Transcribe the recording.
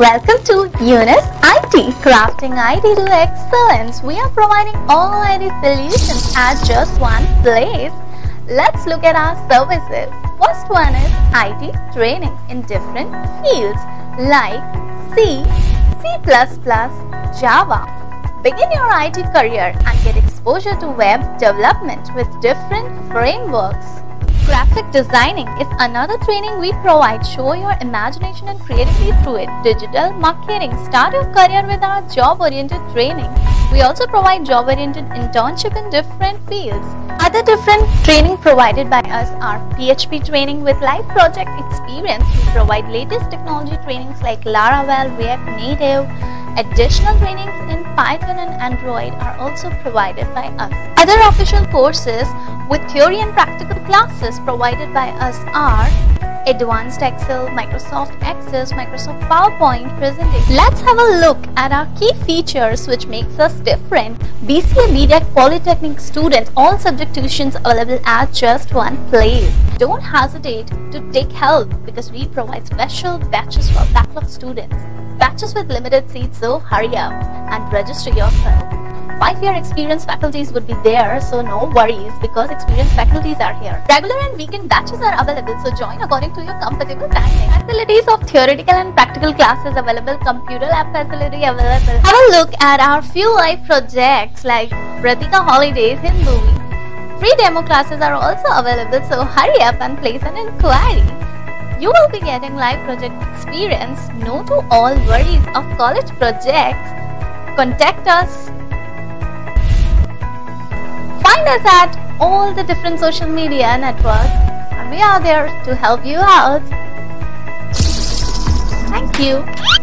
Welcome to Euonus IT, crafting IT to excellence. We are providing all IT solutions at just one place. Let's look at our services. First one is IT training in different fields like C, C++, Java. Begin your IT career and get exposure to web development with different frameworks. Graphic designing is another training we provide. Show your imagination and creativity through it. Digital marketing. Start your career with our job-oriented training. We also provide job-oriented internship in different fields. Other different training provided by us are PHP training with live project experience. We provide latest technology trainings like Laravel, React Native. Additional trainings in Python and Android are also provided by us. Other official courses with theory and practical classes provided by us are Advanced Excel, Microsoft Access, Microsoft PowerPoint presentation. Let's have a look at our key features which makes us different. BCA BTech Polytechnic students, all subject tuitions available at just one place. Don't hesitate to take help because we provide special batches for backlog students. Batches with limited seats, so hurry up and register yourself. Five-year experienced faculties would be there, so no worries because experienced faculties are here. Regular and weekend batches are available, so join according to your comfortable timing. Facilities of theoretical and practical classes available, computer lab facility available. Have a look at our few live projects like Pratika Holidays in Movie. Free demo classes are also available, so hurry up and place an inquiry. You will be getting live project experience. No to all worries of college projects. Contact us Find us at all the different social media networks and we are there to help you out. Thank you.